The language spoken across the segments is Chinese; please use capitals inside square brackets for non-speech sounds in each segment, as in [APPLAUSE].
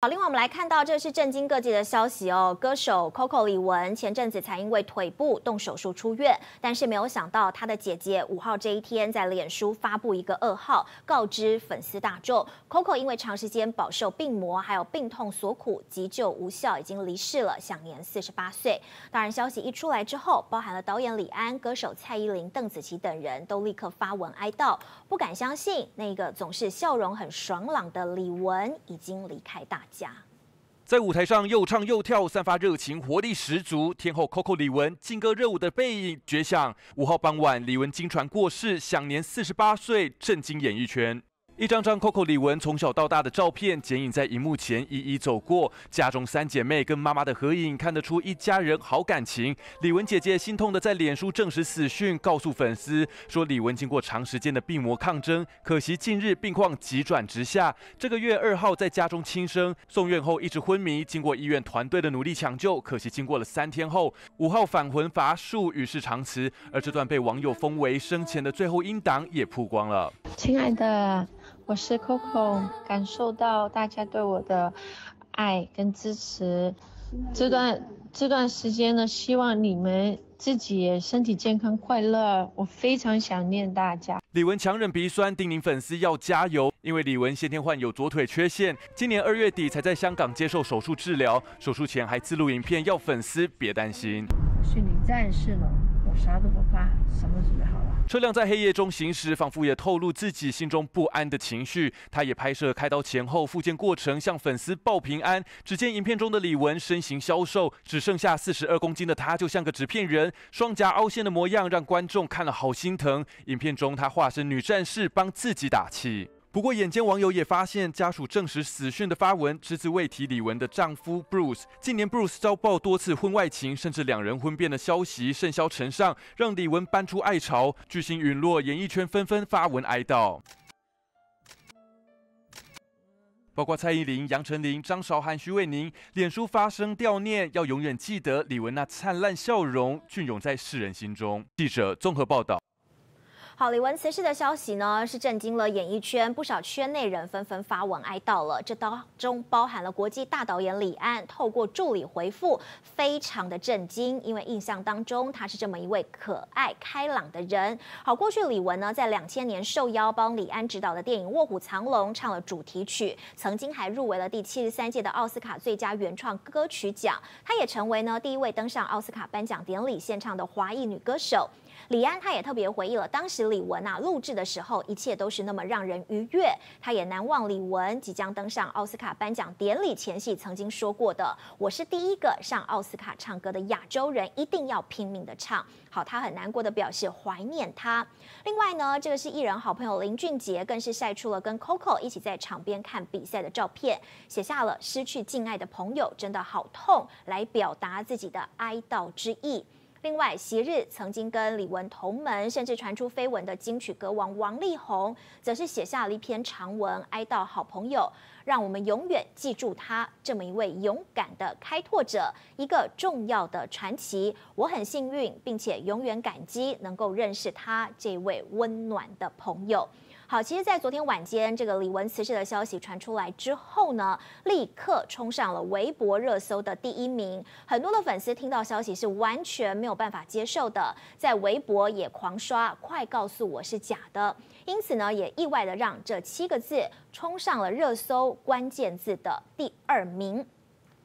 好，另外我们来看到，这是震惊各界的消息哦。歌手 Coco 李玟前阵子才因为腿部动手术出院，但是没有想到，她的姐姐五号这一天在脸书发布一个噩耗，告知粉丝大众，Coco 因为长时间饱受病魔还有病痛所苦，急救无效，已经离世了，享年四十八岁。当然，消息一出来之后，包含了导演李安、歌手蔡依林、邓紫棋等人都立刻发文哀悼，不敢相信那个总是笑容很爽朗的李玟已经离开大。在舞台上又唱又跳，散发热情，活力十足。天后 Coco 李玟劲歌热舞的背影绝响。五号傍晚，李玟经传过世，享年四十八岁，震惊演艺圈。一张张 Coco 李玟从小到大的照片剪影在荧幕前一一走过，家中三姐妹跟妈妈的合影看得出一家人好感情。李玟姐姐心痛的在脸书证实死讯，告诉粉丝说李玟经过长时间的病魔抗争，可惜近日病况急转直下，这个月二号在家中轻生，送院后一直昏迷，经过医院团队的努力抢救，可惜经过了三天后五号返魂乏术，与世长辞。而这段被网友封为生前的最后音档也曝光了。亲爱的。我是 Coco，感受到大家对我的爱跟支持。这段这段时间呢，希望你们自己身体健康、快乐。我非常想念大家。李玟强忍鼻酸，叮咛粉丝要加油，因为李玟先天患有左腿缺陷，今年二月底才在香港接受手术治疗。手术前还自录影片，要粉丝别担心。是你战士了，我啥都不怕，什么准备好了？车辆在黑夜中行驶，仿佛也透露自己心中不安的情绪。他也拍摄开刀前后复健过程，向粉丝报平安。只见影片中的李玟身形消瘦，只剩下四十二公斤的他，就像个纸片人，双颊凹陷的模样让观众看了好心疼。影片中，他化身女战士，帮自己打气。不过，眼尖网友也发现，家属证实死讯的发文只字未提李玟的丈夫 Bruce。近年 Bruce 遭曝多次婚外情，甚至两人婚变的消息甚嚣尘上，让李玟搬出爱巢，巨星陨落，演艺圈纷纷发文哀悼。包括蔡依林、杨丞琳、张韶涵、徐伟宁，脸书发声悼念，要永远记得李玟那灿烂笑容，隽永在世人心中。记者综合报道。好，李玟辞世的消息呢，是震惊了演艺圈，不少圈内人纷纷发文哀悼了。这当中包含了国际大导演李安，透过助理回复，非常的震惊，因为印象当中他是这么一位可爱开朗的人。好，过去李玟呢，在两千年受邀帮李安执导的电影《卧虎藏龙》唱了主题曲，曾经还入围了第七十三届的奥斯卡最佳原创歌曲奖。她也成为呢第一位登上奥斯卡颁奖典礼现场的华裔女歌手。李安他也特别回忆了当时李玟啊录制的时候，一切都是那么让人愉悦。他也难忘李玟即将登上奥斯卡颁奖典礼前夕曾经说过的：“我是第一个上奥斯卡唱歌的亚洲人，一定要拼命的唱。”好，他很难过的表示怀念他。另外呢，这个是艺人好朋友林俊杰，更是晒出了跟 Coco 一起在场边看比赛的照片，写下了失去敬爱的朋友真的好痛，来表达自己的哀悼之意。另外，昔日曾经跟李玟同门，甚至传出绯闻的金曲歌王王力宏，则是写下了一篇长文哀悼好朋友，让我们永远记住他这么一位勇敢的开拓者，一个重要的传奇。我很幸运，并且永远感激能够认识他这位温暖的朋友。好，其实，在昨天晚间这个李玟辞世的消息传出来之后呢，立刻冲上了微博热搜的第一名。很多的粉丝听到消息是完全没有办法接受的，在微博也狂刷“快告诉我是假的”，因此呢，也意外的让这七个字冲上了热搜关键字的第二名。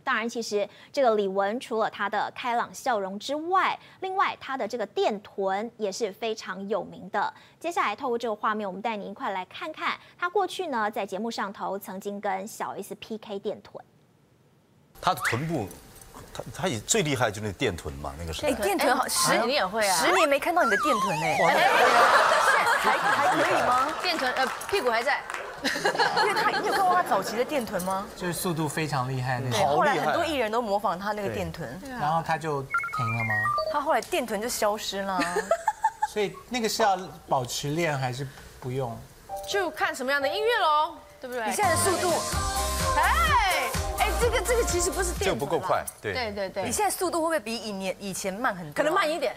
当然，其实这个李玟除了她的开朗笑容之外，另外她的这个电臀也是非常有名的。接下来透过这个画面，我们带您一块来看看她过去呢在节目上头曾经跟小 S PK 电臀。她的臀部，她她也最厉害就是那电臀嘛，那个时候。哎，电臀好十你也会啊？十年没看到你的电臀哎。还还可以吗？电臀呃屁股还在。[LAUGHS] 因为他，你有看过他早期的电臀吗？就是速度非常厉害那种。后来很多艺人都模仿他那个电臀，然后他就停了吗？他后来电臀就消失了。[LAUGHS] 所以那个是要保持练还是不用？就看什么样的音乐喽，对不对？你现在的速度，哎哎，这个这个其实不是电臀，不够快，对对对对。你现在速度会不会比以年以前慢很多？可能慢一点。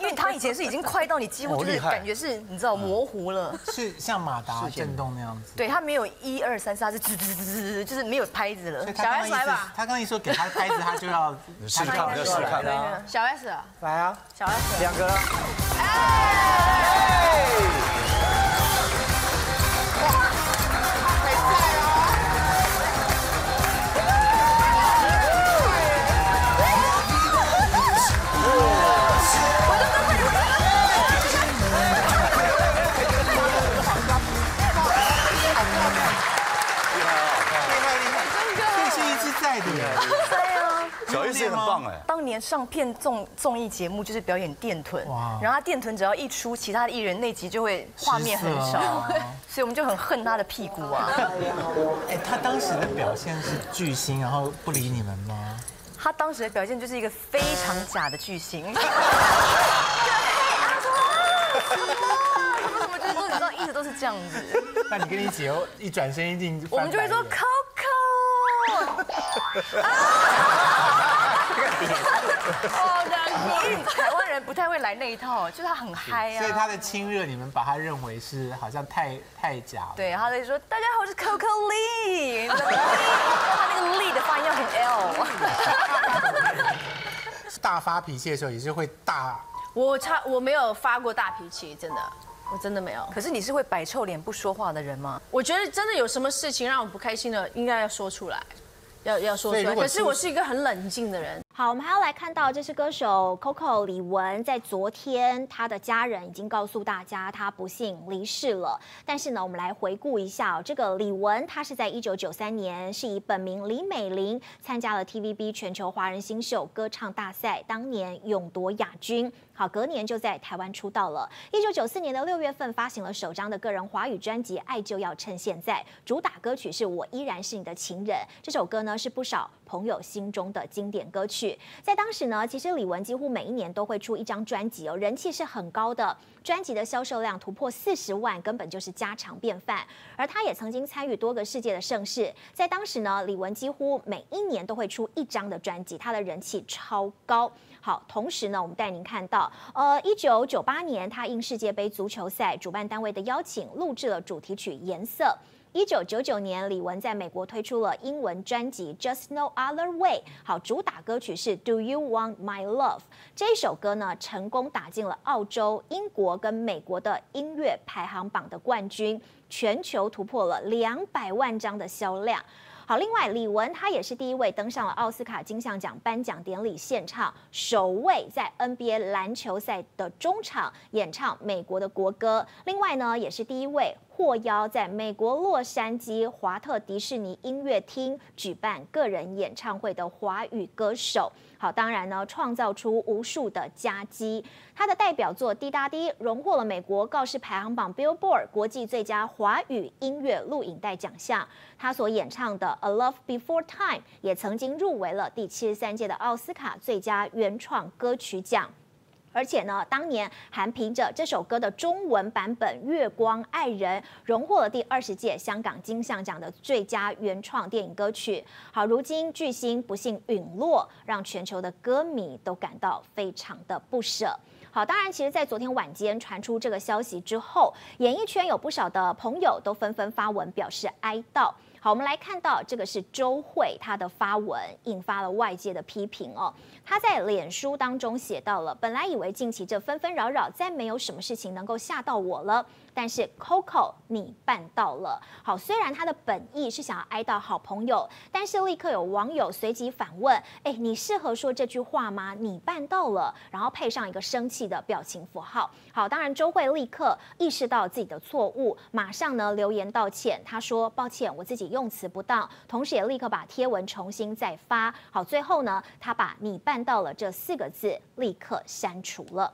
因为 [LAUGHS] 他以前是已经快到你几乎 [LAUGHS] 就是感觉是你知道模糊了。[LAUGHS] 是像马达震动那样子。对他没有一二三四，他是吱吱吱吱吱，就是没有拍子了小 S 来吧，他刚刚一说给他拍子，他就要你试试看，我要试试看。小 S 啊，来啊。小 S，两个了。棒哎，当年上片综综艺节目就是表演电臀哇，然后他电臀只要一出，其他的艺人那集就会画面很少啊，[LAUGHS] 所以我们就很恨他的屁股啊。[LAUGHS] 哎，他当时的表现是巨星，然后不理你们吗？他当时的表现就是一个非常假的巨星。[LAUGHS] 对，他说啊什么什么就是说你知道一直都是这样子，那你跟你姐又一转身一定，我们就会说 Coco。好难过。因为台湾人不太会来那一套，就是他很嗨啊。所以他的亲热，你们把他认为是好像太太假了。对，他在说大家好，我是 Coco Lee，他那个 Lee 的发音要很 L。[LAUGHS] 大发脾气的时候也是会大，我差我没有发过大脾气，真的，我真的没有。可是你是会摆臭脸不说话的人吗？我觉得真的有什么事情让我不开心的，应该要说出来，要要说出来。可是我是一个很冷静的人，好，我们还要来看到，这是歌手 Coco 李玟，在昨天，她的家人已经告诉大家，她不幸离世了。但是呢，我们来回顾一下、哦，这个李玟，她是在一九九三年是以本名李美玲参加了 TVB 全球华人新秀歌唱大赛，当年勇夺亚军。好，隔年就在台湾出道了。一九九四年的六月份发行了首张的个人华语专辑《爱就要趁现在》，主打歌曲是我依然是你的情人。这首歌呢是不少朋友心中的经典歌曲。在当时呢，其实李玟几乎每一年都会出一张专辑哦，人气是很高的，专辑的销售量突破四十万，根本就是家常便饭。而他也曾经参与多个世界的盛事，在当时呢，李玟几乎每一年都会出一张的专辑，他的人气超高。好，同时呢，我们带您看到，呃，一九九八年，他应世界杯足球赛主办单位的邀请，录制了主题曲《颜色》。一九九九年，李玟在美国推出了英文专辑《Just No Other Way》，好，主打歌曲是《Do You Want My Love》。这一首歌呢，成功打进了澳洲、英国跟美国的音乐排行榜的冠军，全球突破了两百万张的销量。好，另外李玟她也是第一位登上了奥斯卡金像奖颁奖典礼现场，首位在 NBA 篮球赛的中场演唱美国的国歌。另外呢，也是第一位获邀在美国洛杉矶华特迪士尼音乐厅举办个人演唱会的华语歌手。好，当然呢，创造出无数的佳绩。他的代表作《滴答滴》荣获了美国告示排行榜 Billboard 国际最佳华语音乐录影带奖项。他所演唱的《A Love Before Time》也曾经入围了第七十三届的奥斯卡最佳原创歌曲奖。而且呢，当年还凭着这首歌的中文版本《月光爱人》，荣获了第二十届香港金像奖的最佳原创电影歌曲。好，如今巨星不幸陨落，让全球的歌迷都感到非常的不舍。好，当然，其实，在昨天晚间传出这个消息之后，演艺圈有不少的朋友都纷纷发文表示哀悼。好，我们来看到这个是周慧她的发文，引发了外界的批评哦。她在脸书当中写到了，本来以为近期这纷纷扰扰，再没有什么事情能够吓到我了。但是 Coco 你办到了。好，虽然他的本意是想要哀悼好朋友，但是立刻有网友随即反问：哎，你适合说这句话吗？你办到了，然后配上一个生气的表情符号。好，当然周慧立刻意识到自己的错误，马上呢留言道歉。他说抱歉，我自己用词不当，同时也立刻把贴文重新再发。好，最后呢，他把你办到了这四个字立刻删除了。